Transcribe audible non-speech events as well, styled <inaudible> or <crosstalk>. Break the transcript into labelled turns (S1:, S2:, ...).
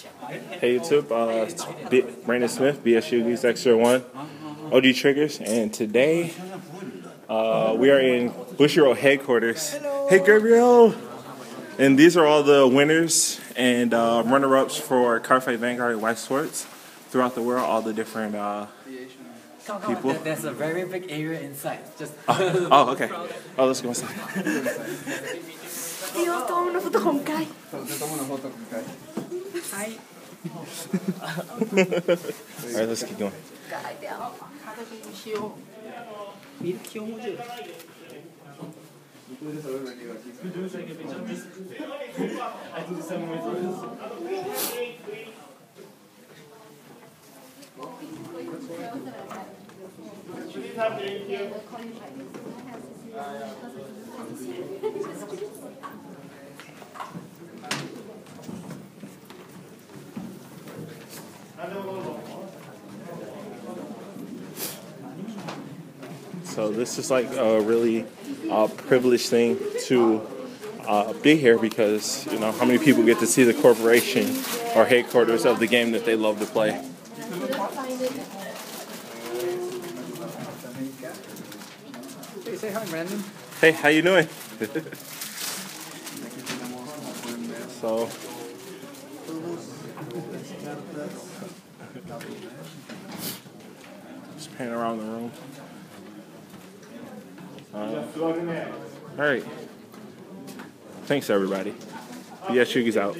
S1: Hey YouTube, uh, it's B- Brandon Smith, BSU Yugi's Extra One, OG Triggers, and today uh, we are in Bushiroad headquarters. Hey Gabriel! And these are all the winners and uh, runner-ups for Cardfight Vanguard and Weiss Schwarz throughout the world, all the different uh,
S2: Come come on.
S1: People?
S2: There- There's a very big area inside. Just <laughs>
S1: Oh, okay. Oh, let's go inside.
S3: Dios, toma una foto con Kai. <laughs>
S1: 哎，好，哈哈
S3: 哈哈哈哈！alright，let's keep going。
S1: So this is like a really uh, privileged thing to uh, be here because you know how many people get to see the corporation or headquarters of the game that they love to play.
S2: Hey, say hi, Brandon.
S1: Hey, how you doing? <laughs> so just pan around the room. Uh, all right. Thanks, everybody. Yeah, Shugi's out.